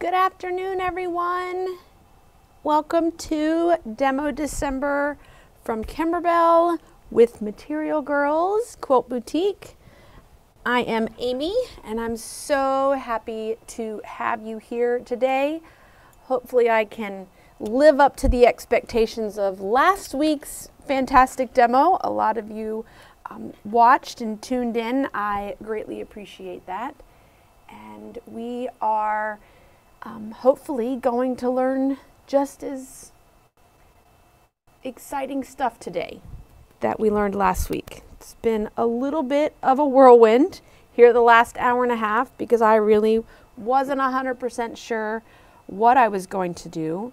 Good afternoon, everyone. Welcome to Demo December from Kimberbell with Material Girls Quilt Boutique. I am Amy, and I'm so happy to have you here today. Hopefully, I can live up to the expectations of last week's fantastic demo. A lot of you um, watched and tuned in. I greatly appreciate that. And we are um, hopefully going to learn just as exciting stuff today that we learned last week. It's been a little bit of a whirlwind here the last hour and a half because I really wasn't 100% sure what I was going to do.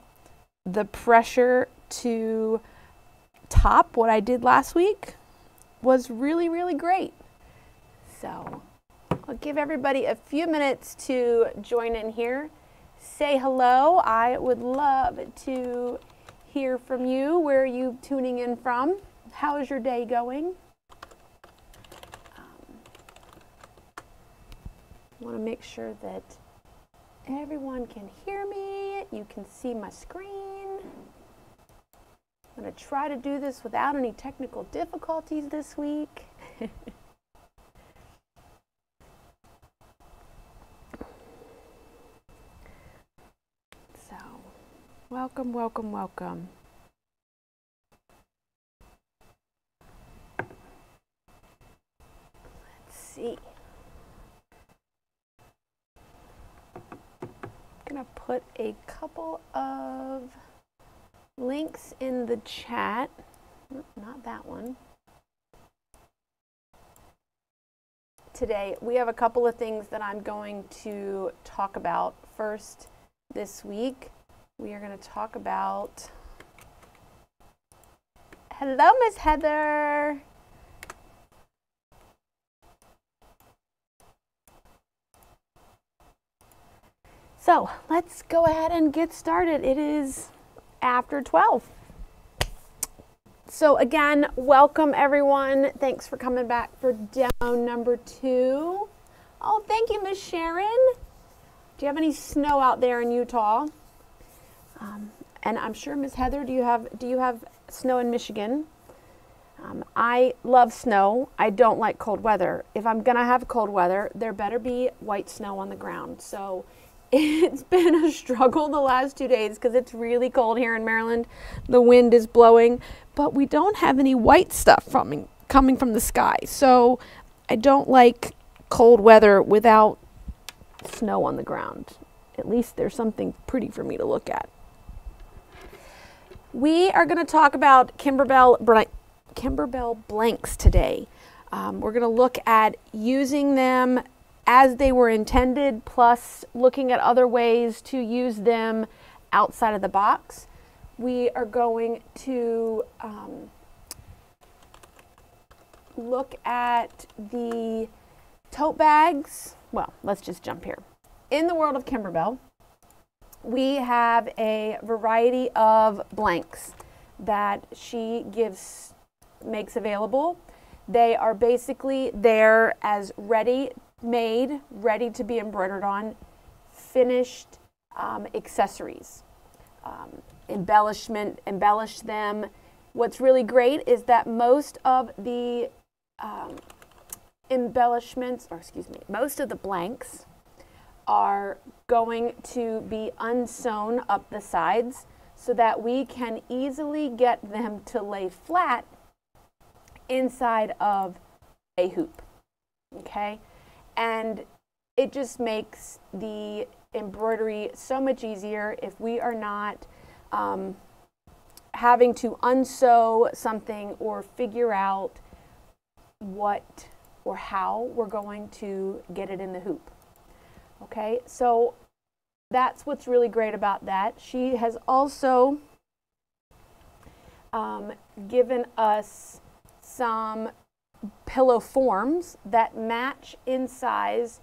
The pressure to top what I did last week was really, really great. So I'll give everybody a few minutes to join in here. Say hello. I would love to hear from you. Where are you tuning in from? How is your day going? Um, want to make sure that everyone can hear me. You can see my screen. I'm going to try to do this without any technical difficulties this week. so, welcome, welcome, welcome. Let's see. I'm going to put a couple of links in the chat. Not that one. Today, we have a couple of things that I'm going to talk about. First, this week, we are going to talk about. Hello, Miss Heather. So let's go ahead and get started. It is after 12. So again, welcome everyone. Thanks for coming back for demo number two. Oh, thank you, Miss Sharon. Do you have any snow out there in Utah? Um, and I'm sure Miss Heather, do you have do you have snow in Michigan? Um, I love snow. I don't like cold weather. If I'm gonna have cold weather, there better be white snow on the ground. So it's been a struggle the last two days because it's really cold here in Maryland. The wind is blowing, but we don't have any white stuff from coming from the sky. So I don't like cold weather without snow on the ground. At least there's something pretty for me to look at. We are going to talk about Kimberbell, Kimberbell blanks today. Um, we're going to look at using them as they were intended, plus looking at other ways to use them outside of the box. We are going to um, look at the tote bags. Well, let's just jump here. In the world of Kimberbell, we have a variety of blanks that she gives makes available. They are basically there as ready made, ready to be embroidered on, finished um, accessories. Um, embellishment, embellish them. What's really great is that most of the um, embellishments, or excuse me, most of the blanks are going to be unsewn up the sides so that we can easily get them to lay flat inside of a hoop. Okay? And it just makes the embroidery so much easier if we are not um, having to unsew something or figure out what or how we're going to get it in the hoop. Okay, so that's what's really great about that. She has also um, given us some pillow forms that match in size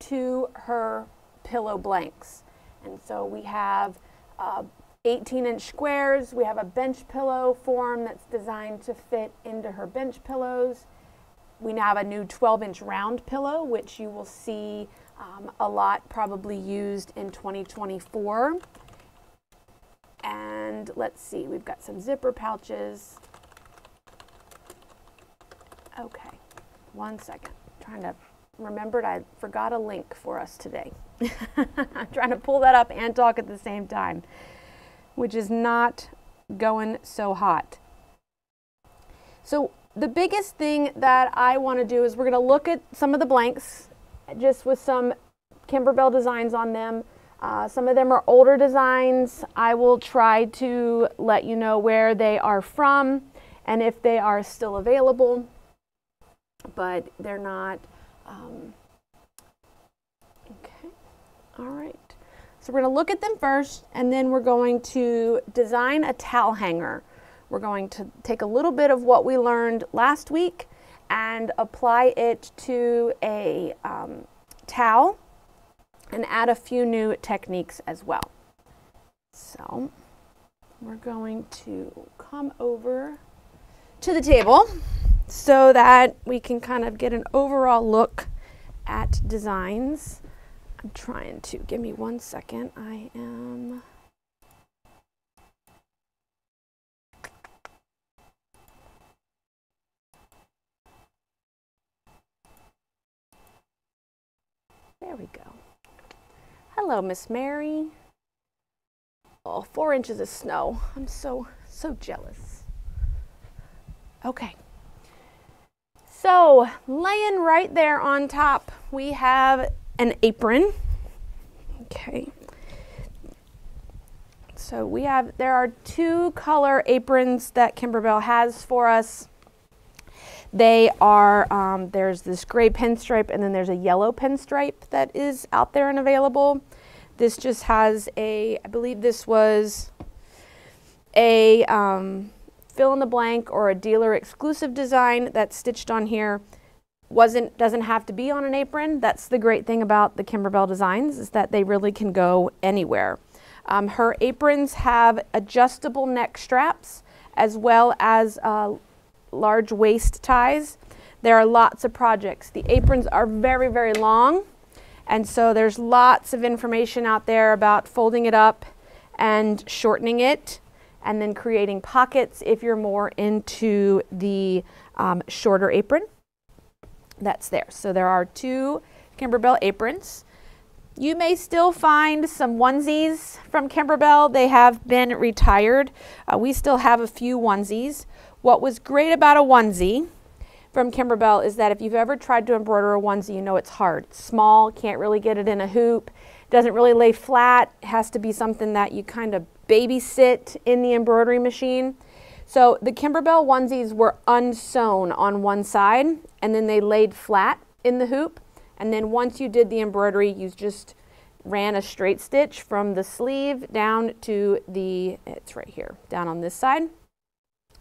to her pillow blanks. And so we have uh, 18 inch squares. We have a bench pillow form that's designed to fit into her bench pillows. we now have a new 12 inch round pillow, which you will see um, a lot probably used in 2024. And let's see, we've got some zipper pouches. Okay, one second. I'm trying to remembered I forgot a link for us today. I'm trying to pull that up and talk at the same time, which is not going so hot. So the biggest thing that I want to do is we're going to look at some of the blanks just with some Kimberbell designs on them. Uh, some of them are older designs. I will try to let you know where they are from and if they are still available, but they're not. Um, okay, all right. So we're going to look at them first and then we're going to design a towel hanger. We're going to take a little bit of what we learned last week and apply it to a um, towel and add a few new techniques as well. So we're going to come over to the table so that we can kind of get an overall look at designs. I'm trying to, give me one second. I am There we go. Hello, Miss Mary. Oh, four inches of snow. I'm so, so jealous. Okay. So, laying right there on top, we have an apron. Okay. So we have, there are two color aprons that Kimberbell has for us. They are, um, there's this gray pinstripe and then there's a yellow pinstripe that is out there and available. This just has a, I believe this was a um, fill in the blank or a dealer exclusive design that's stitched on here. Wasn't, doesn't have to be on an apron. That's the great thing about the Kimberbell designs is that they really can go anywhere. Um, her aprons have adjustable neck straps as well as uh, large waist ties. There are lots of projects. The aprons are very, very long, and so there's lots of information out there about folding it up and shortening it, and then creating pockets if you're more into the um, shorter apron. That's there. So there are two Kimberbell aprons. You may still find some onesies from Kimberbell. They have been retired. Uh, we still have a few onesies. What was great about a onesie from Kimberbell is that if you've ever tried to embroider a onesie, you know it's hard. It's small, can't really get it in a hoop, doesn't really lay flat, has to be something that you kind of babysit in the embroidery machine. So the Kimberbell onesies were unsewn on one side and then they laid flat in the hoop. And then once you did the embroidery, you just ran a straight stitch from the sleeve down to the, it's right here, down on this side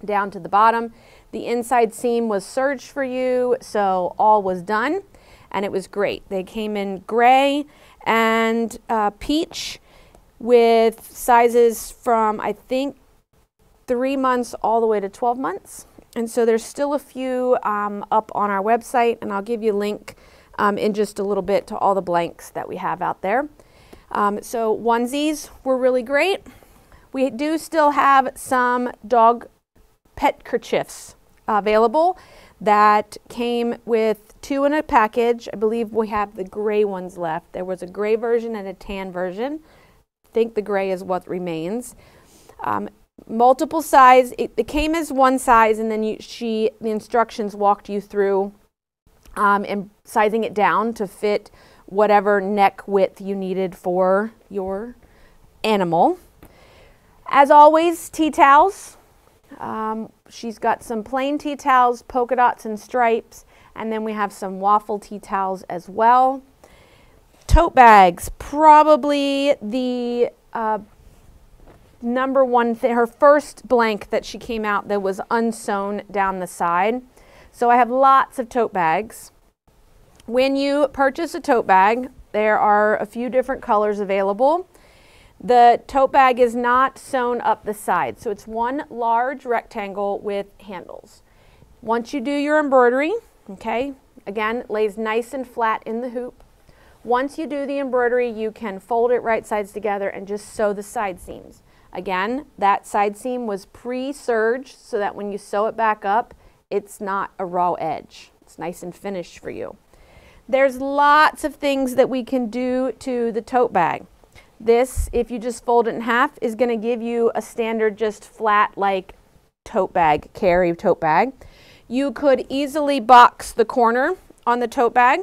down to the bottom. The inside seam was serged for you, so all was done, and it was great. They came in gray and uh, peach with sizes from, I think, three months all the way to 12 months. And so there's still a few um, up on our website, and I'll give you a link um, in just a little bit to all the blanks that we have out there. Um, so onesies were really great. We do still have some dog pet kerchiefs available that came with two in a package. I believe we have the gray ones left. There was a gray version and a tan version. I think the gray is what remains. Um, multiple size. It, it, came as one size, and then you, she the instructions walked you through um, and sizing it down to fit whatever neck width you needed for your animal. As always, tea towels. Um, she's got some plain tea towels, polka dots and stripes, and then we have some waffle tea towels as well. Tote bags, probably the uh, number one thing, her first blank that she came out that was unsewn down the side. So I have lots of tote bags. When you purchase a tote bag, there are a few different colors available. The tote bag is not sewn up the side, so it's one large rectangle with handles. Once you do your embroidery, Okay, again, lays nice and flat in the hoop. Once you do the embroidery, you can fold it right sides together and just sew the side seams. Again, that side seam was pre-serged so that when you sew it back up, it's not a raw edge. It's nice and finished for you. There's lots of things that we can do to the tote bag. This, if you just fold it in half, is going to give you a standard just flat like tote bag, carry tote bag. You could easily box the corner on the tote bag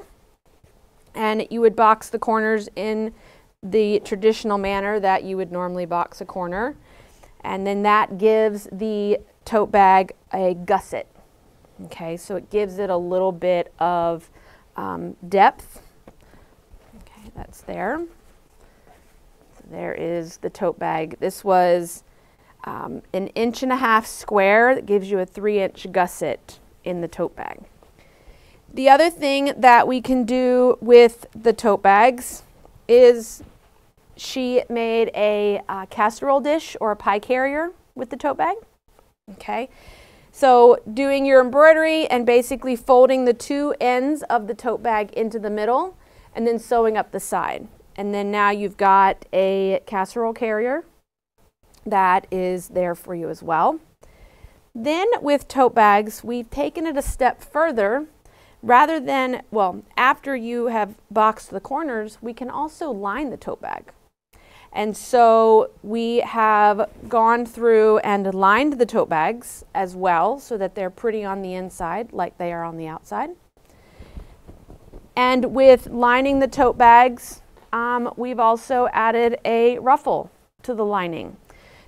and you would box the corners in the traditional manner that you would normally box a corner. And then that gives the tote bag a gusset. Okay, so it gives it a little bit of um, depth. Okay, that's there. There is the tote bag. This was um, an inch and a half square that gives you a three inch gusset in the tote bag. The other thing that we can do with the tote bags is she made a uh, casserole dish or a pie carrier with the tote bag. Okay, so doing your embroidery and basically folding the two ends of the tote bag into the middle and then sewing up the side. And then now you've got a casserole carrier that is there for you as well. Then with tote bags, we've taken it a step further. Rather than, well, after you have boxed the corners, we can also line the tote bag. And so we have gone through and lined the tote bags as well so that they're pretty on the inside like they are on the outside. And with lining the tote bags, um, we've also added a ruffle to the lining.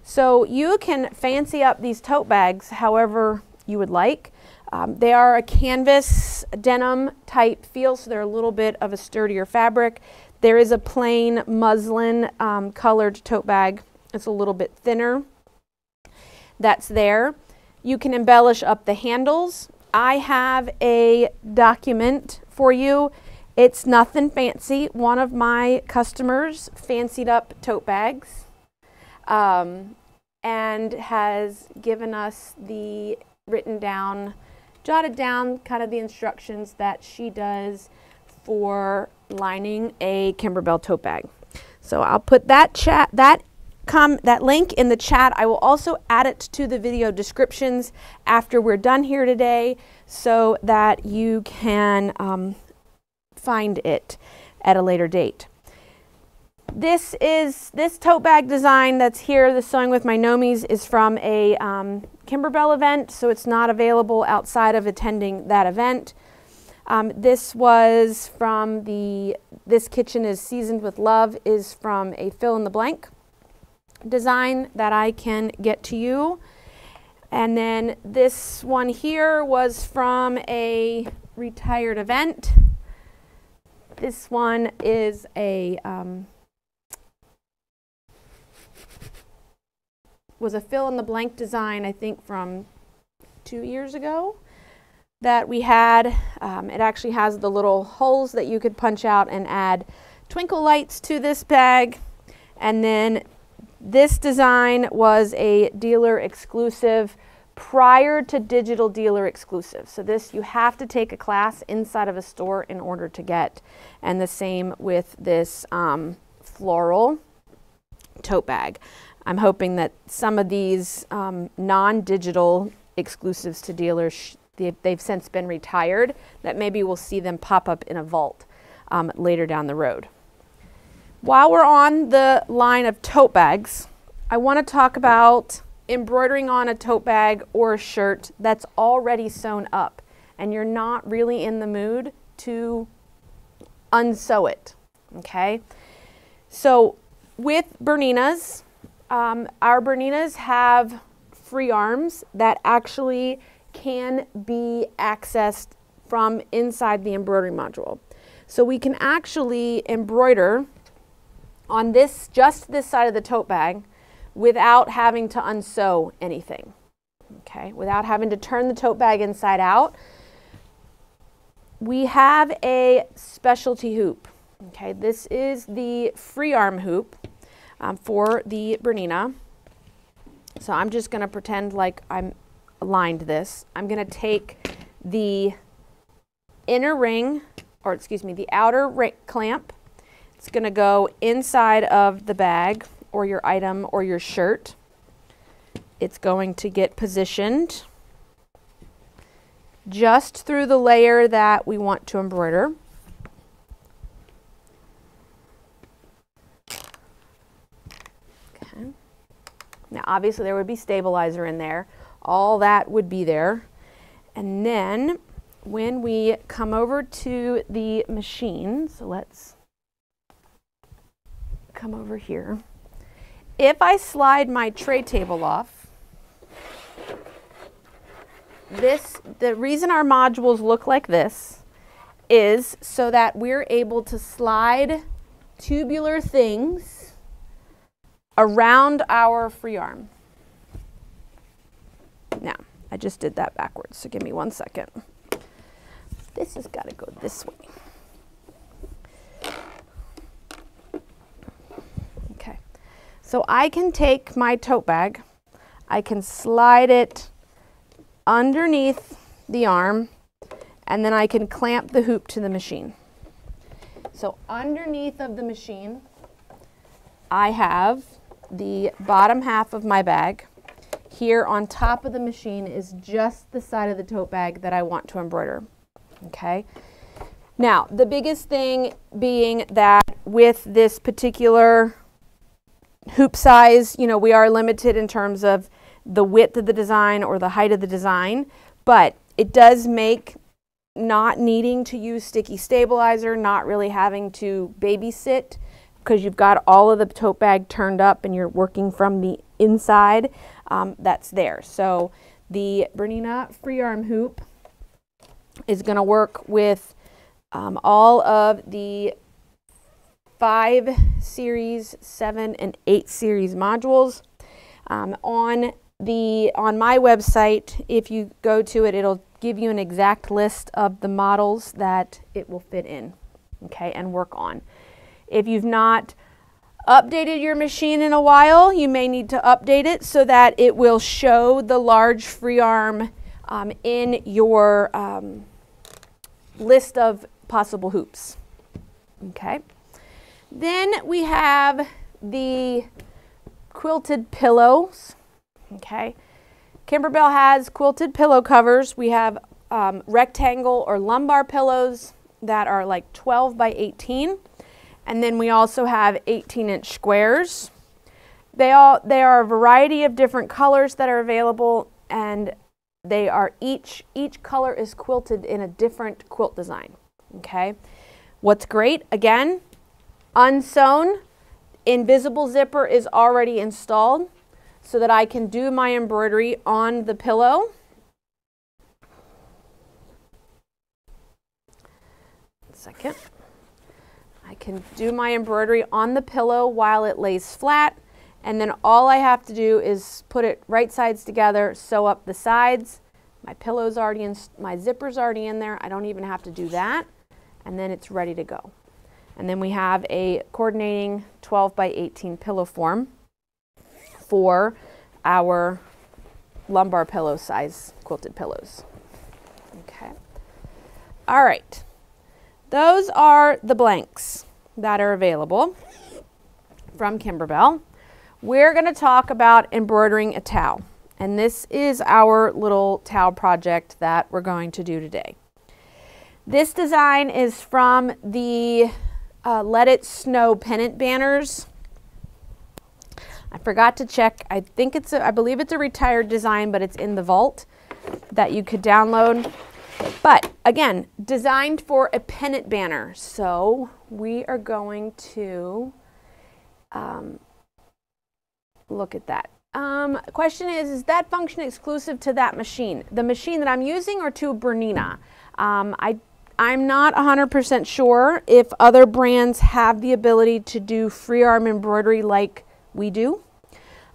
So you can fancy up these tote bags however you would like. Um, they are a canvas denim type feel, so they're a little bit of a sturdier fabric. There is a plain muslin um, colored tote bag. It's a little bit thinner. That's there. You can embellish up the handles. I have a document for you. It's nothing fancy. One of my customers fancied up tote bags um, and has given us the written down, jotted down kind of the instructions that she does for lining a Kimberbell tote bag. So I'll put that chat that come that link in the chat. I will also add it to the video descriptions after we're done here today so that you can um, find it at a later date. This is this tote bag design that's here, the Sewing with My Nomies, is from a um, Kimberbell event, so it's not available outside of attending that event. Um, this was from the This Kitchen is Seasoned with Love is from a fill in the blank design that I can get to you. And then this one here was from a retired event. This one is a um, was a fill in the blank design I think from two years ago that we had. Um, it actually has the little holes that you could punch out and add twinkle lights to this bag. And then this design was a dealer exclusive prior to digital dealer exclusive. So this you have to take a class inside of a store in order to get. And the same with this um, floral tote bag. I'm hoping that some of these um, non-digital exclusives to dealers they've since been retired, that maybe we'll see them pop up in a vault um, later down the road. While we're on the line of tote bags, I want to talk about embroidering on a tote bag or a shirt that's already sewn up and you're not really in the mood to unsew it, okay? So with Berninas, um, our Berninas have free arms that actually can be accessed from inside the embroidery module. So we can actually embroider on this, just this side of the tote bag without having to unsew anything, okay? Without having to turn the tote bag inside out. We have a specialty hoop, okay? This is the free arm hoop um, for the Bernina. So I'm just gonna pretend like I'm lined this. I'm going to take the inner ring, or excuse me, the outer ring clamp. It's going to go inside of the bag or your item or your shirt. It's going to get positioned just through the layer that we want to embroider. Okay. Now obviously there would be stabilizer in there. All that would be there. And then when we come over to the machine, so let's come over here. If I slide my tray table off, this, the reason our modules look like this is so that we're able to slide tubular things around our free arm. Now, I just did that backwards, so give me one second. This has got to go this way. Okay, so I can take my tote bag, I can slide it underneath the arm, and then I can clamp the hoop to the machine. So underneath of the machine, I have the bottom half of my bag. Here on top of the machine is just the side of the tote bag that I want to embroider. Okay. Now, the biggest thing being that with this particular hoop size, you know, we are limited in terms of the width of the design or the height of the design, but it does make not needing to use sticky stabilizer, not really having to babysit because you've got all of the tote bag turned up and you're working from the inside, um, that's there. So the Bernina free arm hoop is going to work with um, all of the 5 series, 7 and 8 series modules. Um, on the on my website, if you go to it, it'll give you an exact list of the models that it will fit in, okay, and work on. If you've not updated your machine in a while, you may need to update it so that it will show the large free arm um, in your um, list of possible hoops. Okay. Then we have the quilted pillows. Okay. Kimberbell has quilted pillow covers. We have um, rectangle or lumbar pillows that are like 12 by 18. And then we also have 18 inch squares. They all there are a variety of different colors that are available and they are each each color is quilted in a different quilt design. Okay. What's great again, unsewn, invisible zipper is already installed so that I can do my embroidery on the pillow. Second. I can do my embroidery on the pillow while it lays flat and then all I have to do is put it right sides together, sew up the sides. My pillow's already in, my zipper's already in there. I don't even have to do that. And then it's ready to go. And then we have a coordinating 12 by 18 pillow form for our lumbar pillow size quilted pillows. Okay. All right. Those are the blanks that are available from Kimberbell. We're going to talk about embroidering a towel. And this is our little towel project that we're going to do today. This design is from the uh, Let It Snow pennant banners. I forgot to check. I think it's, a, I believe it's a retired design, but it's in the vault that you could download. But again, designed for a pennant banner. So we are going to um, look at that. Um, question is, is that function exclusive to that machine? The machine that I'm using or to Bernina? Um, I, I'm not 100% sure if other brands have the ability to do free arm embroidery like we do.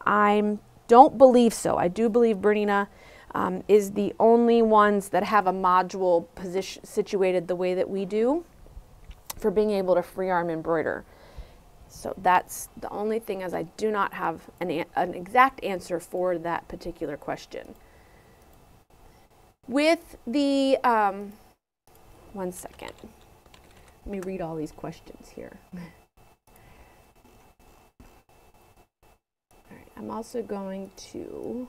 I don't believe so. I do believe Bernina um, is the only ones that have a module position situated the way that we do for being able to free arm embroider. So that's the only thing as I do not have an, an exact answer for that particular question. With the, um, one second. Let me read all these questions here. All right, I'm also going to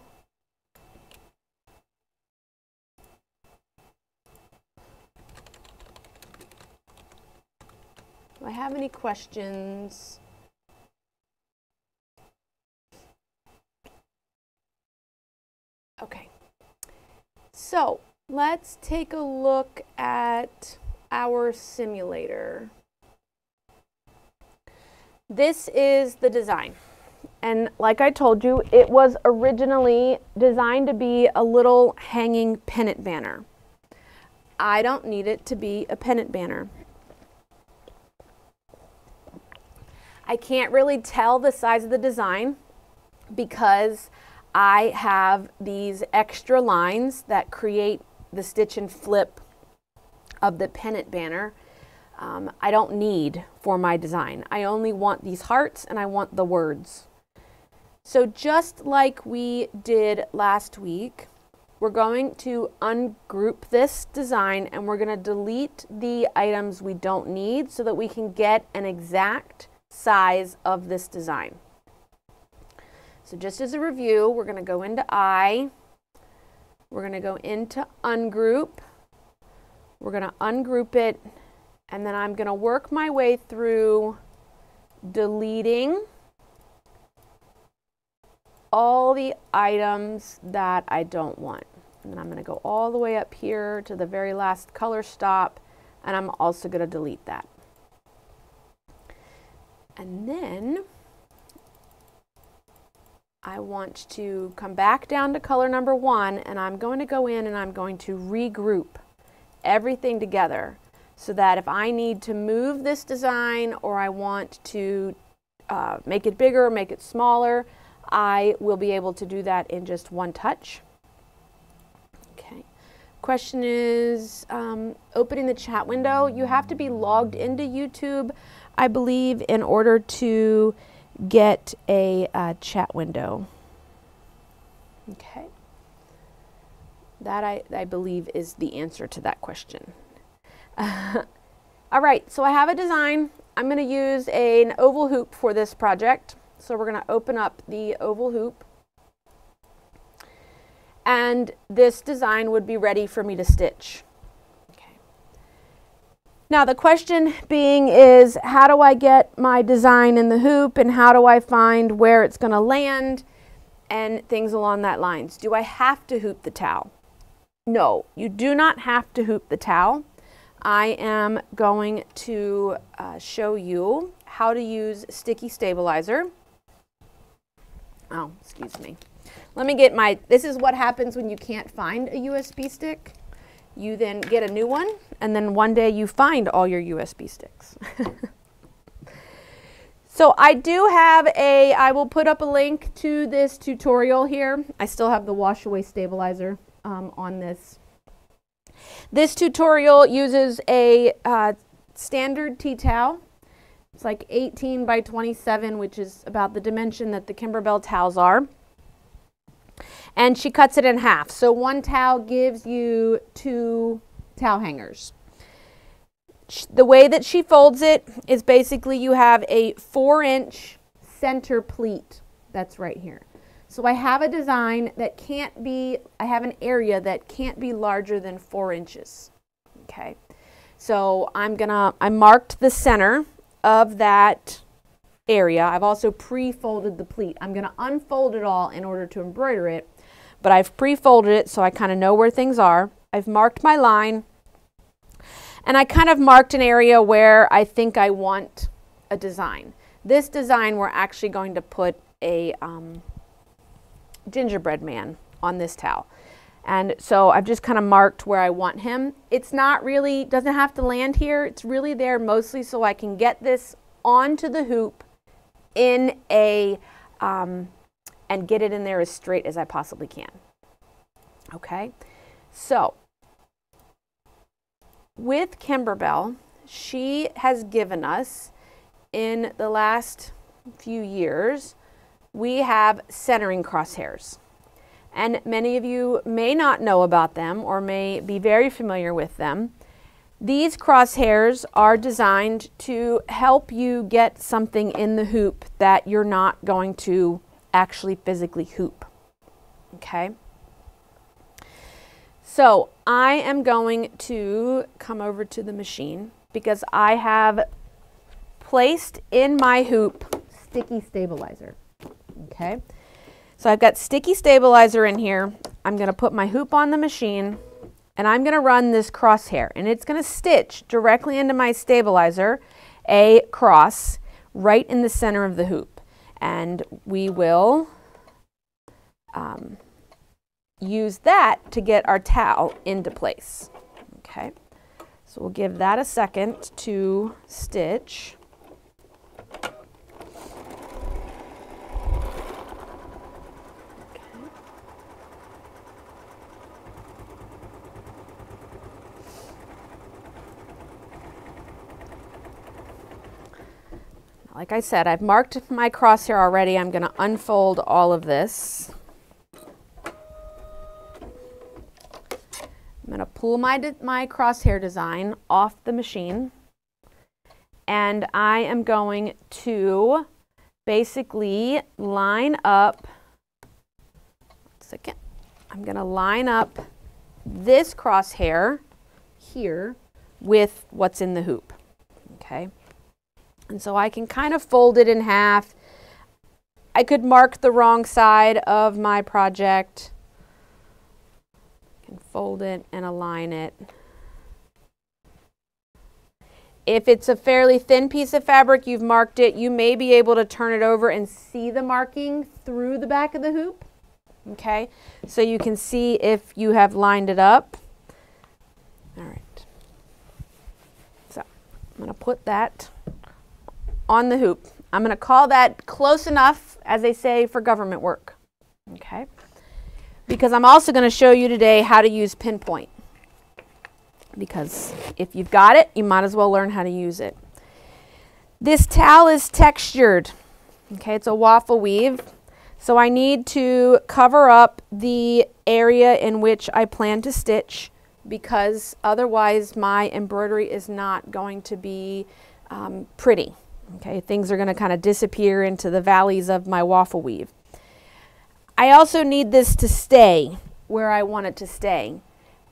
Do I have any questions? Okay. So let's take a look at our simulator. This is the design. And like I told you, it was originally designed to be a little hanging pennant banner. I don't need it to be a pennant banner. I can't really tell the size of the design because I have these extra lines that create the stitch and flip of the pennant banner. Um, I don't need for my design. I only want these hearts and I want the words. So just like we did last week, we're going to ungroup this design and we're going to delete the items we don't need so that we can get an exact size of this design. So just as a review, we're going to go into I. We're going to go into ungroup. We're going to ungroup it. And then I'm going to work my way through deleting all the items that I don't want. And then I'm going to go all the way up here to the very last color stop. And I'm also going to delete that. And then I want to come back down to color number one and I'm going to go in and I'm going to regroup everything together so that if I need to move this design or I want to uh, make it bigger, make it smaller, I will be able to do that in just one touch. Okay. Question is um, opening the chat window. You have to be logged into YouTube, I believe, in order to get a uh, chat window. Okay. That I, I believe is the answer to that question. All right, so I have a design. I'm going to use a, an oval hoop for this project. So we're going to open up the oval hoop. And this design would be ready for me to stitch. Now the question being is how do I get my design in the hoop and how do I find where it's going to land and things along that lines. Do I have to hoop the towel? No, you do not have to hoop the towel. I am going to uh, show you how to use sticky stabilizer. Oh, excuse me. Let me get my, this is what happens when you can't find a USB stick. You then get a new one, and then one day you find all your USB sticks. so I do have a, I will put up a link to this tutorial here. I still have the wash away stabilizer um, on this. This tutorial uses a uh, standard tea towel. It's like 18 by 27, which is about the dimension that the Kimberbell towels are and she cuts it in half. So one towel gives you two towel hangers. The way that she folds it is basically you have a four inch center pleat that's right here. So I have a design that can't be, I have an area that can't be larger than four inches. Okay. So I'm gonna, I marked the center of that area. I've also pre-folded the pleat. I'm gonna unfold it all in order to embroider it but I've pre-folded it so I kind of know where things are. I've marked my line and I kind of marked an area where I think I want a design. This design we're actually going to put a um, gingerbread man on this towel. And so I've just kind of marked where I want him. It's not really, doesn't have to land here. It's really there mostly so I can get this onto the hoop in a um, and get it in there as straight as I possibly can. Okay, so with Kimberbell, she has given us in the last few years, we have centering crosshairs. And many of you may not know about them or may be very familiar with them. These crosshairs are designed to help you get something in the hoop that you're not going to actually physically hoop. Okay? So I am going to come over to the machine because I have placed in my hoop sticky stabilizer. Okay? So I've got sticky stabilizer in here. I'm going to put my hoop on the machine and I'm going to run this crosshair and it's going to stitch directly into my stabilizer a cross right in the center of the hoop and we will um, use that to get our towel into place. Okay? So we'll give that a second to stitch Like I said, I've marked my crosshair already. I'm going to unfold all of this. I'm going to pull my, my crosshair design off the machine. And I am going to basically line up, second, I'm going to line up this crosshair here with what's in the hoop, okay? And so I can kind of fold it in half. I could mark the wrong side of my project. and fold it and align it. If it's a fairly thin piece of fabric, you've marked it, you may be able to turn it over and see the marking through the back of the hoop. Okay, so you can see if you have lined it up. All right. So I'm going to put that on the hoop. I'm going to call that close enough, as they say, for government work. Okay? Because I'm also going to show you today how to use pinpoint. Because if you've got it, you might as well learn how to use it. This towel is textured. Okay, it's a waffle weave. So I need to cover up the area in which I plan to stitch because otherwise my embroidery is not going to be um, pretty. Okay, things are going to kind of disappear into the valleys of my waffle weave. I also need this to stay where I want it to stay.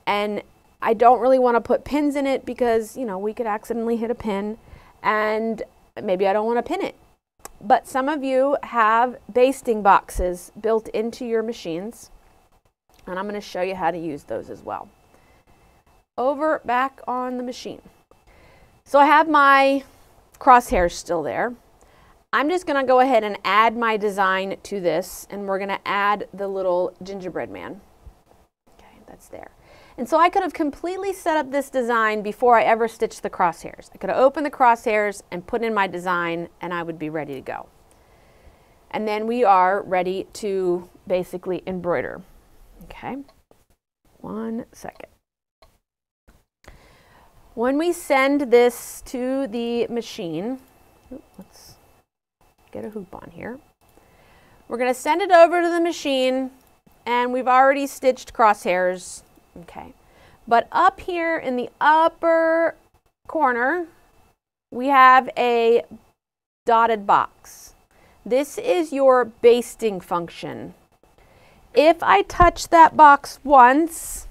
And I don't really want to put pins in it because, you know, we could accidentally hit a pin and maybe I don't want to pin it. But some of you have basting boxes built into your machines and I'm going to show you how to use those as well. Over back on the machine. So I have my crosshairs still there. I'm just going to go ahead and add my design to this and we're going to add the little gingerbread man. Okay, that's there. And so I could have completely set up this design before I ever stitched the crosshairs. I could have opened the crosshairs and put in my design and I would be ready to go. And then we are ready to basically embroider. Okay, one second. When we send this to the machine, let's get a hoop on here. We're going to send it over to the machine and we've already stitched crosshairs. Okay. But up here in the upper corner, we have a dotted box. This is your basting function. If I touch that box once,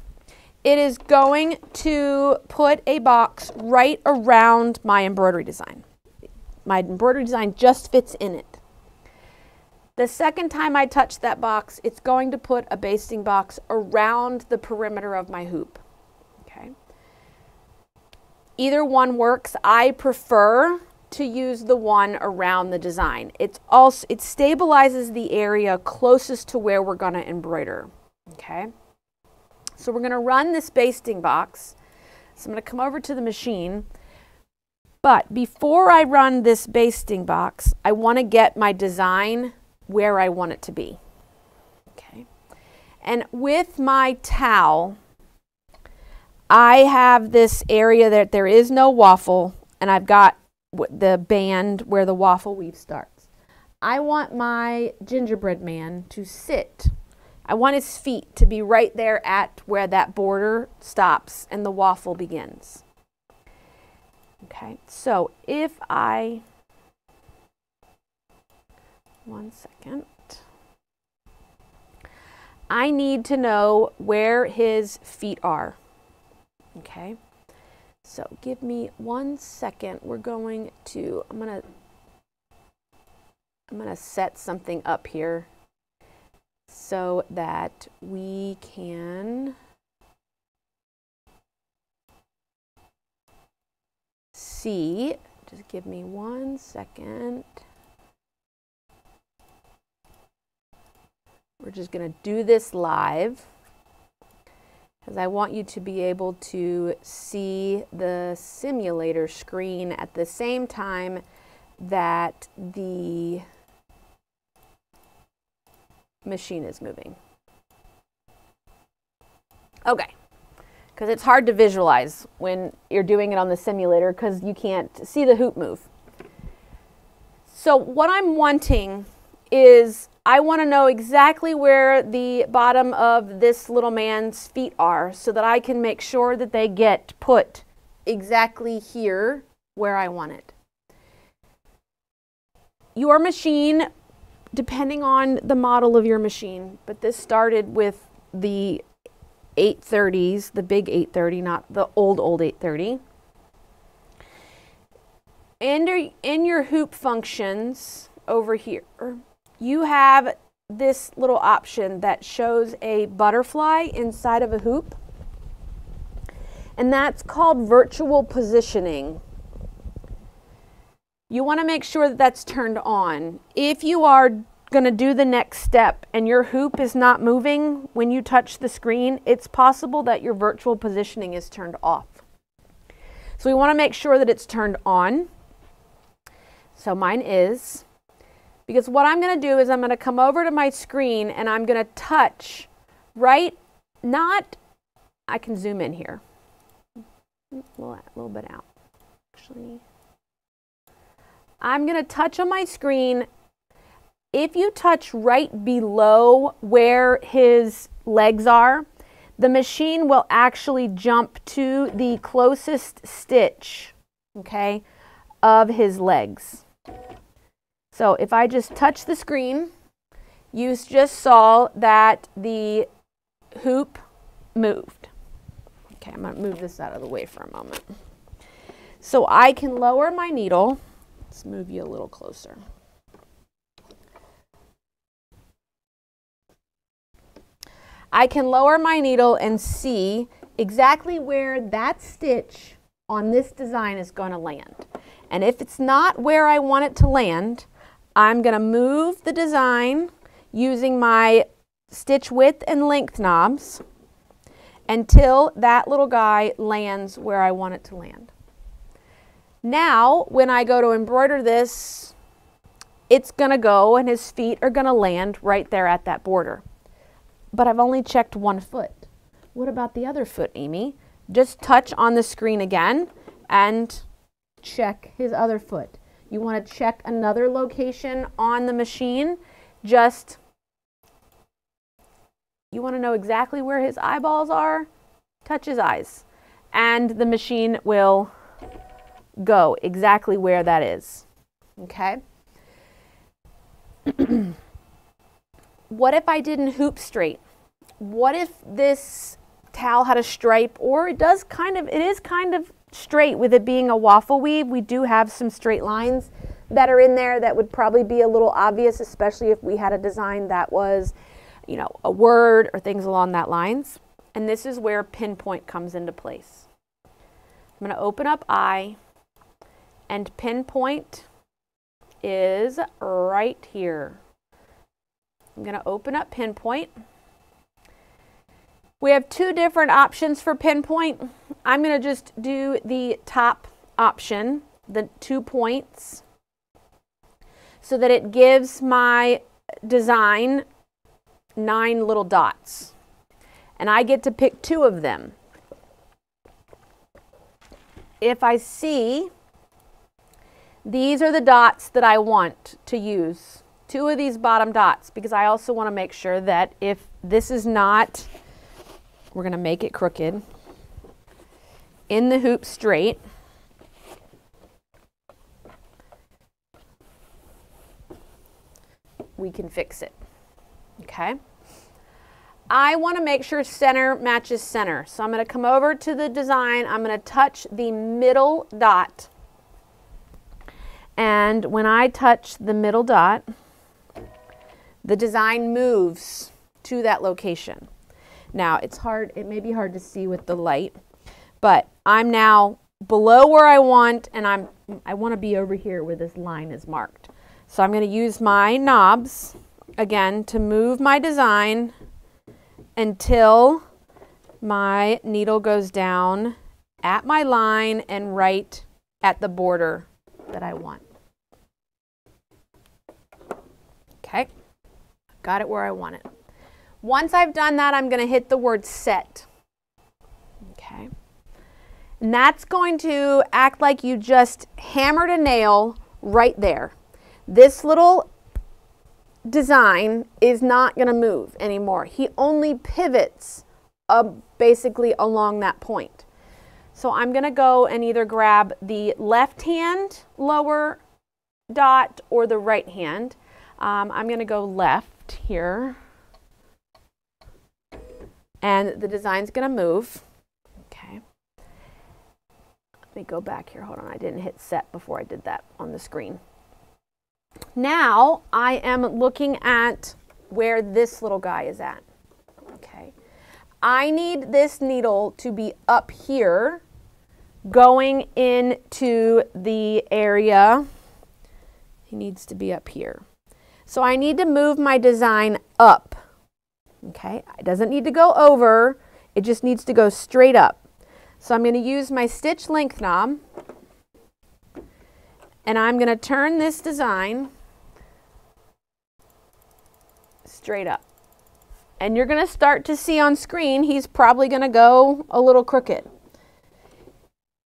it is going to put a box right around my embroidery design. My embroidery design just fits in it. The second time I touch that box, it's going to put a basting box around the perimeter of my hoop. Okay. Either one works. I prefer to use the one around the design. It's also it stabilizes the area closest to where we're going to embroider. Okay. So we're going to run this basting box. So I'm going to come over to the machine. But before I run this basting box, I want to get my design where I want it to be. Okay. And with my towel, I have this area that there is no waffle, and I've got the band where the waffle weave starts. I want my gingerbread man to sit I want his feet to be right there at where that border stops and the waffle begins. Okay, so if I, one second, I need to know where his feet are. Okay, so give me one second. We're going to, I'm to, I'm to set something up here so that we can see. Just give me one second. We're just going to do this live because I want you to be able to see the simulator screen at the same time that the machine is moving. Okay, because it's hard to visualize when you're doing it on the simulator because you can't see the hoop move. So what I'm wanting is I want to know exactly where the bottom of this little man's feet are so that I can make sure that they get put exactly here where I want it. Your machine, depending on the model of your machine, but this started with the 830s, the big 830, not the old, old 830. And in your hoop functions over here, you have this little option that shows a butterfly inside of a hoop. And that's called virtual positioning. You want to make sure that that's turned on. If you are going to do the next step and your hoop is not moving when you touch the screen, it's possible that your virtual positioning is turned off. So we want to make sure that it's turned on. So mine is. Because what I'm going to do is I'm going to come over to my screen and I'm going to touch right, not, I can zoom in here. A little, a little bit out, actually. I'm going to touch on my screen. If you touch right below where his legs are, the machine will actually jump to the closest stitch, okay, of his legs. So if I just touch the screen, you just saw that the hoop moved. Okay, I'm going to move this out of the way for a moment. So I can lower my needle. Let's move you a little closer. I can lower my needle and see exactly where that stitch on this design is going to land. And if it's not where I want it to land, I'm going to move the design using my stitch width and length knobs until that little guy lands where I want it to land. Now, when I go to embroider this, it's to go and his feet are to land right there at that border. But I've only checked one foot. What about the other foot, Amy? Just touch on the screen again and check his other foot. You want to check another location on the machine. Just, you want to know exactly where his eyeballs are? Touch his eyes. And the machine will go exactly where that is. Okay? what if I didn't hoop straight? What if this towel had a stripe or it does kind of, it is kind of straight with it being a waffle weave. We do have some straight lines that are in there that would probably be a little obvious, especially if we had a design that was, you know, a word or things along that lines. And this is where pinpoint comes into place. I'm going to open up I and pinpoint is right here. I'm going to open up pinpoint. We have two different options for pinpoint. I'm going to just do the top option, the two points, so that it gives my design nine little dots. And I get to pick two of them. If I see these are the dots that I want to use, two of these bottom dots, because I also want to make sure that if this is not, we're going to make it crooked, in the hoop straight, we can fix it, okay? I want to make sure center matches center. So I'm going to come over to the design. I'm going to touch the middle dot and when I touch the middle dot, the design moves to that location. Now, it's hard, it may be hard to see with the light, but I'm now below where I want and I'm I want to be over here where this line is marked. So I'm going to use my knobs again to move my design until my needle goes down at my line and right at the border that I want. Okay, got it where I want it. Once I've done that, I'm going to hit the word set. Okay. And that's going to act like you just hammered a nail right there. This little design is not going to move anymore. He only pivots uh, basically along that point. So I'm going to go and either grab the left hand lower dot or the right hand. Um, I'm going to go left here. And the design's to move. Okay. Let me go back here. Hold on. I didn't hit set before I did that on the screen. Now I am looking at where this little guy is at. Okay. I need this needle to be up here going into the area. He needs to be up here. So I need to move my design up. Okay, it doesn't need to go over, it just needs to go straight up. So I'm going to use my stitch length knob and I'm going to turn this design straight up. And you're going to start to see on screen, he's probably going to go a little crooked.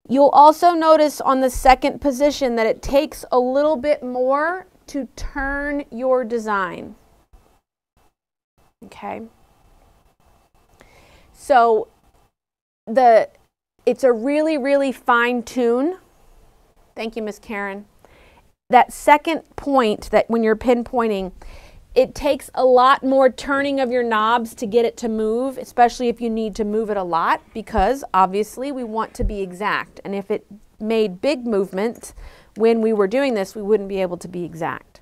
You'll also notice on the second position that it takes a little bit more to turn your design. Okay. So the it's a really, really fine tune. Thank you, Miss Karen. That second point that when you're pinpointing, it takes a lot more turning of your knobs to get it to move, especially if you need to move it a lot, because obviously we want to be exact. And if it made big movements when we were doing this, we wouldn't be able to be exact.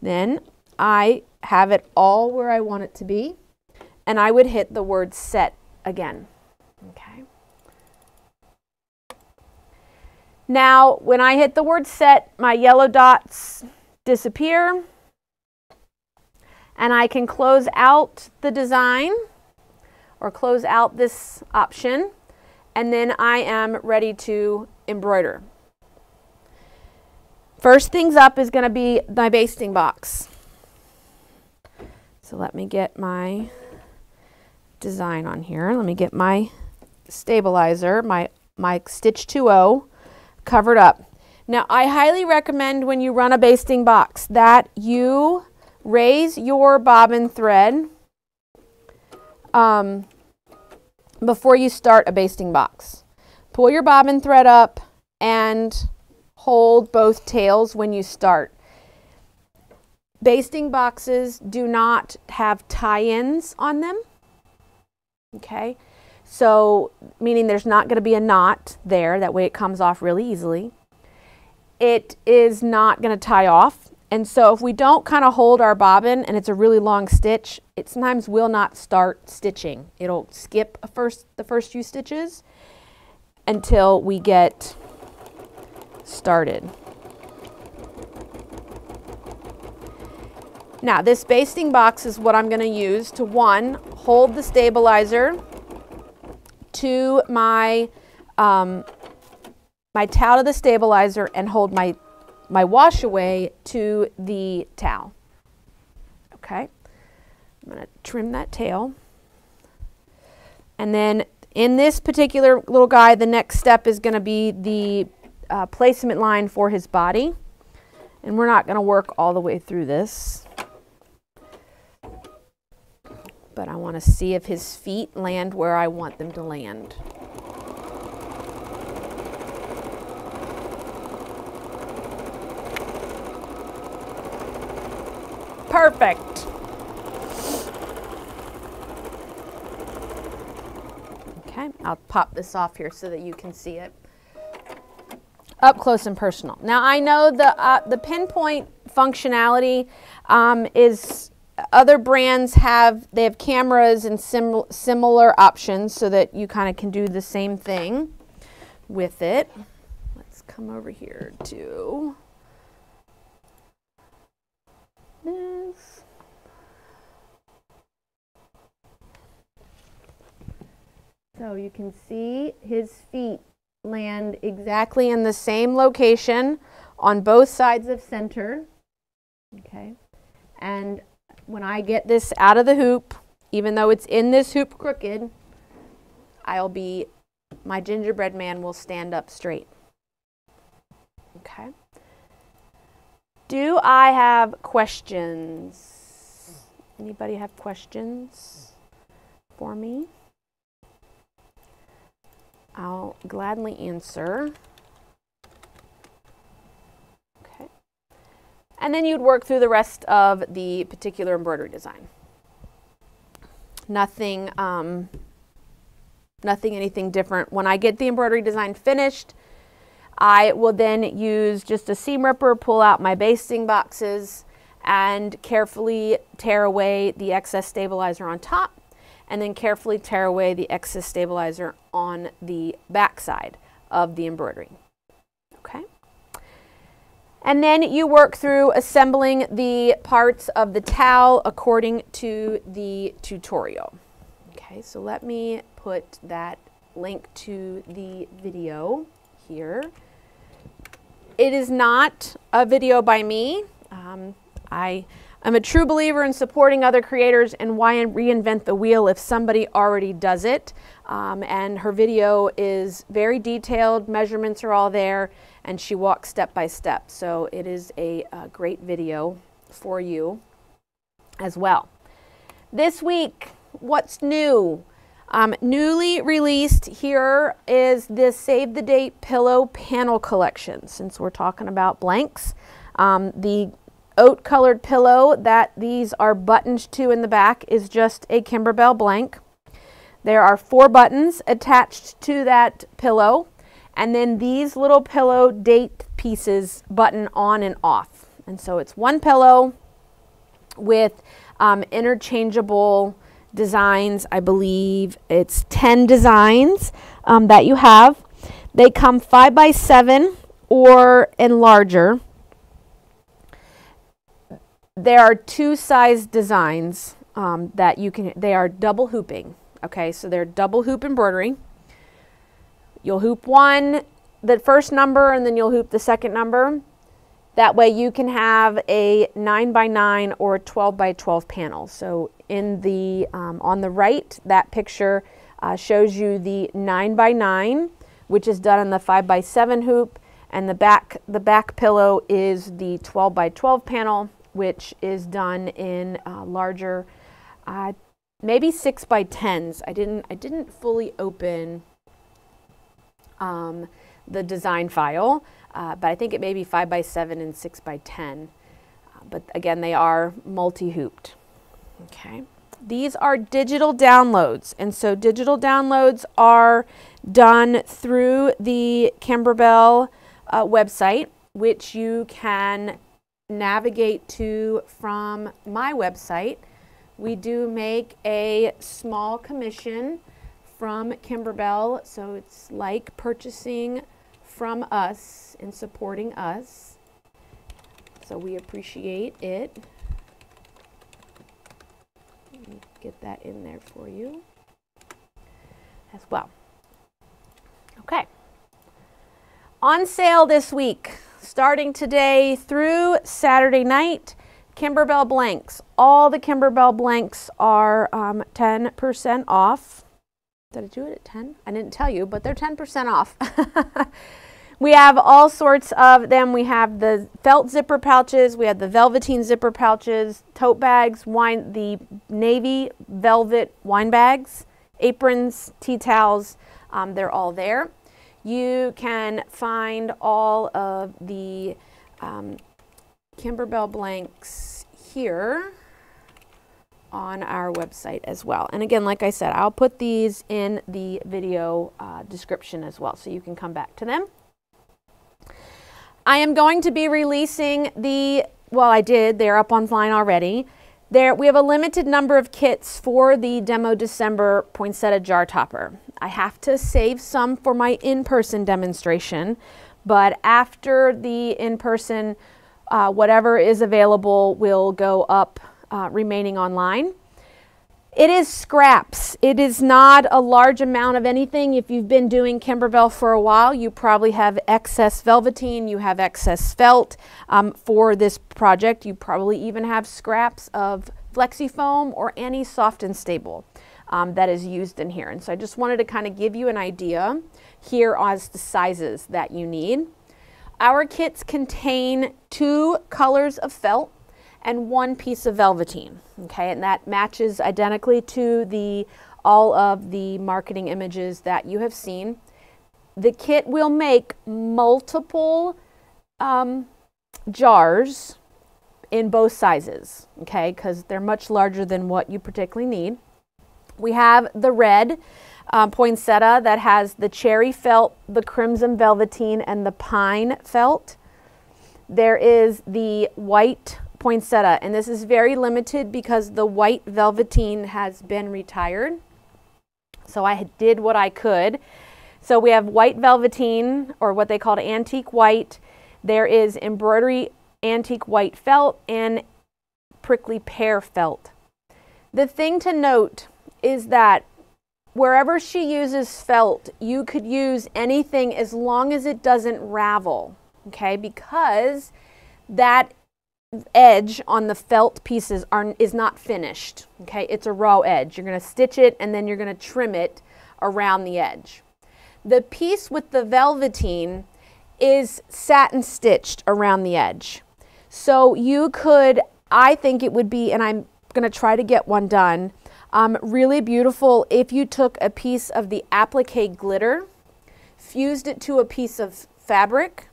Then I have it all where I want it to be, and I would hit the word set again. Okay. Now, when I hit the word set, my yellow dots disappear, and I can close out the design or close out this option, and then I am ready to embroider. First things up is going to be my basting box. So let me get my design on here. Let me get my stabilizer, my, my Stitch 2.0 covered up. Now, I highly recommend when you run a basting box that you raise your bobbin thread um, before you start a basting box. Pull your bobbin thread up and hold both tails when you start. Basting boxes do not have tie-ins on them. Okay, so meaning there's not going to be a knot there. That way it comes off really easily. It is not going to tie off. And so if we don't kind of hold our bobbin and it's a really long stitch, it sometimes will not start stitching. It'll skip first, the first few stitches until we get started. Now this basting box is what I'm going to use to one, hold the stabilizer to my, um, my towel to the stabilizer and hold my, my wash away to the towel. Okay, I'm going to trim that tail. And then in this particular little guy, the next step is going to be the uh, placement line for his body. And we're not going to work all the way through this. but I want to see if his feet land where I want them to land. perfect. Okay, I'll pop this off here so that you can see it up close and personal. Now I know the uh, the pinpoint functionality um, is other brands have they have cameras and sim similar options so that you kind of can do the same thing with it. Let's come over here to this. So you can see his feet land exactly in the same location on both sides of center. Okay. And when I get this out of the hoop, even though it's in this hoop crooked, I'll be, my gingerbread man will stand up straight. Okay. Do I have questions? Anybody have questions for me? I'll gladly answer. Okay. And then you'd work through the rest of the particular embroidery design. Nothing, um, nothing anything different. When I get the embroidery design finished, I will then use just a seam ripper, pull out my basting boxes, and carefully tear away the excess stabilizer on top and then carefully tear away the excess stabilizer on the back side of the embroidery. Okay. And then you work through assembling the parts of the towel according to the tutorial. Okay, so let me put that link to the video here. It is not a video by me. Um, I I'm a true believer in supporting other creators and why reinvent the wheel if somebody already does it. Um, and her video is very detailed, measurements are all there, and she walks step by step. So it is a, a great video for you as well. This week, what's new? Um, newly released here is this Save the Date Pillow Panel Collection, since we're talking about blanks. Um, the oat colored pillow that these are buttoned to in the back is just a Kimberbell blank. There are four buttons attached to that pillow and then these little pillow date pieces button on and off. And so it's one pillow with um, interchangeable designs. I believe it's 10 designs um, that you have. They come 5 by 7 or and larger there are two size designs um, that you can, they are double hooping. Okay, so they're double hoop embroidery. You'll hoop one, the first number, and then you'll hoop the second number. That way you can have a 9 by 9 or a 12 by 12 panel. So in the, um, on the right, that picture uh, shows you the 9 by 9, which is done on the 5 by 7 hoop, and the back, the back pillow is the 12 by 12 panel which is done in uh, larger, uh, maybe six by tens. I didn't, I didn't fully open um, the design file, uh, but I think it may be five by seven and six by 10. Uh, but again, they are multi-hooped. Okay. These are digital downloads, and so digital downloads are done through the Kimberbell uh, website, which you can navigate to from my website. We do make a small commission from Kimberbell, so it's like purchasing from us and supporting us. So we appreciate it. get that in there for you as well. Okay. On sale this week starting today through Saturday night, Kimberbell blanks. All the Kimberbell blanks are 10% um, off. Did I do it at 10? I didn't tell you, but they're 10% off. we have all sorts of them. We have the felt zipper pouches. We have the velveteen zipper pouches, tote bags, wine, the navy velvet wine bags, aprons, tea towels. Um, they're all there you can find all of the um, Kimberbell blanks here. on our website as well. And again, like I said, I'll put these in the video uh, description as well so you can come back to them. I am going to be releasing the, well, I did, they're up online already. There, we have a limited number of kits for the Demo December poinsettia jar topper. I have to save some for my in-person demonstration, but after the in-person, uh, whatever is available will go up uh, remaining online. It is scraps. It is not a large amount of anything. If you've been doing Kimberbell for a while, you probably have excess velveteen, you have excess felt. Um, for this project, you probably even have scraps of FlexiFoam or any soft and stable um, that is used in here. And so I just wanted to kind of give you an idea here as the sizes that you need. Our kits contain two colors of felt and one piece of velveteen, okay? And that matches identically to the all of the marketing images that you have seen. The kit will make multiple um, jars in both sizes, okay? Because they're much larger than what you particularly need. We have the red um, poinsettia that has the cherry felt, the crimson velveteen, and the pine felt. There is the white poinsettia, and this is very limited because the white velveteen has been retired. So I did what I could. So we have white velveteen, or what they call antique white. There is embroidery antique white felt and prickly pear felt. The thing to note is that wherever she uses felt, you could use anything as long as it doesn't ravel, okay? Because that edge on the felt pieces are, is not finished. Okay, it's a raw edge. You're going to stitch it and then you're going to trim it around the edge. The piece with the velveteen is satin stitched around the edge. So you could, I think it would be, and I'm going to try to get one done, um, really beautiful if you took a piece of the applique glitter, fused it to a piece of fabric,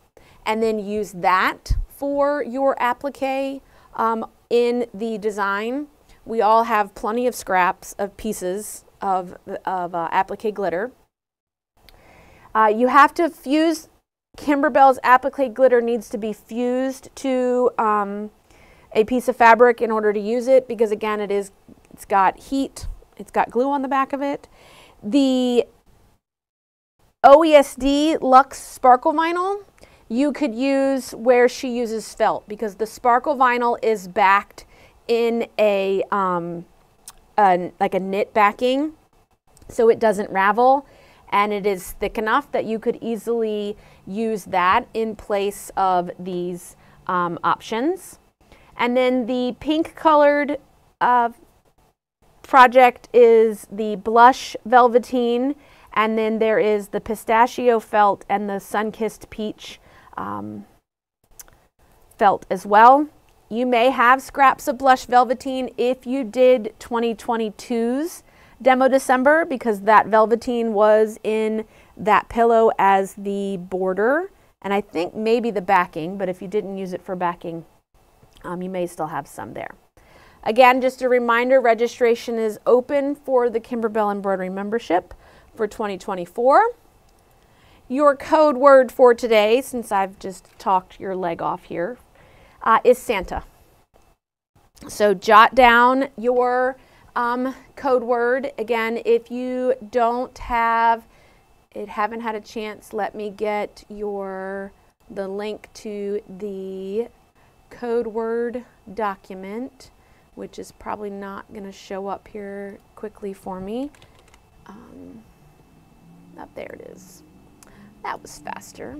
and then used that for your applique um, in the design. We all have plenty of scraps of pieces of, of uh, applique glitter. Uh, you have to fuse, Kimberbell's applique glitter needs to be fused to um, a piece of fabric in order to use it because again it is, it's got heat, it's got glue on the back of it. The OESD Lux Sparkle Vinyl you could use where she uses felt because the sparkle vinyl is backed in a, um, a, like a knit backing so it doesn't ravel and it is thick enough that you could easily use that in place of these um, options. And then the pink colored uh, project is the blush velveteen and then there is the pistachio felt and the sun-kissed peach um, felt as well. You may have scraps of blush velveteen if you did 2022's demo December because that velveteen was in that pillow as the border and I think maybe the backing, but if you didn't use it for backing, um, you may still have some there. Again, just a reminder, registration is open for the Kimberbell Embroidery membership for 2024. Your code word for today, since I've just talked your leg off here, uh, is Santa. So jot down your um, code word. Again, if you don't have, it haven't had a chance, let me get your the link to the code word document, which is probably not going to show up here quickly for me. Um, up there it is. That was faster.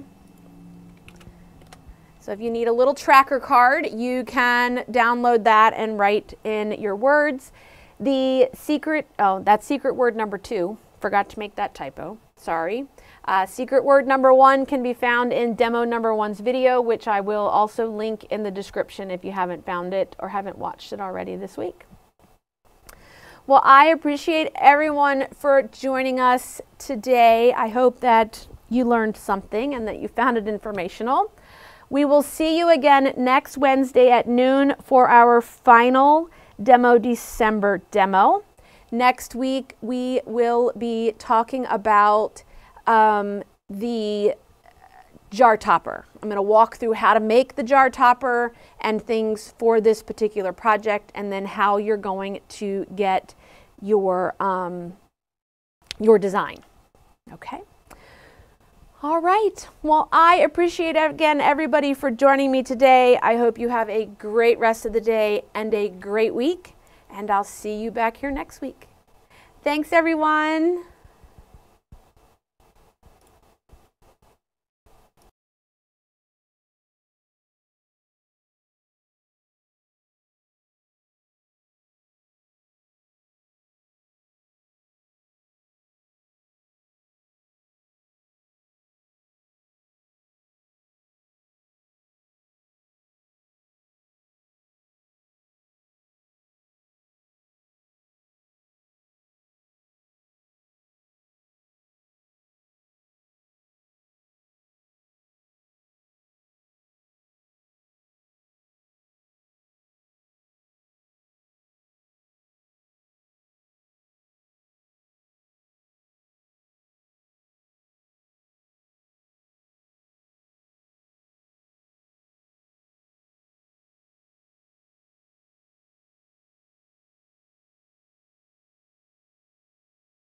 So if you need a little tracker card, you can download that and write in your words. The secret, oh, that's secret word number two. Forgot to make that typo. Sorry. Uh, secret word number one can be found in demo number one's video, which I will also link in the description if you haven't found it or haven't watched it already this week. Well, I appreciate everyone for joining us today. I hope that you learned something and that you found it informational. We will see you again next Wednesday at noon for our final Demo December demo. Next week, we will be talking about um, the jar topper. I'm going to walk through how to make the jar topper and things for this particular project and then how you're going to get your, um, your design. Okay. All right. Well, I appreciate again everybody for joining me today. I hope you have a great rest of the day and a great week, and I'll see you back here next week. Thanks, everyone.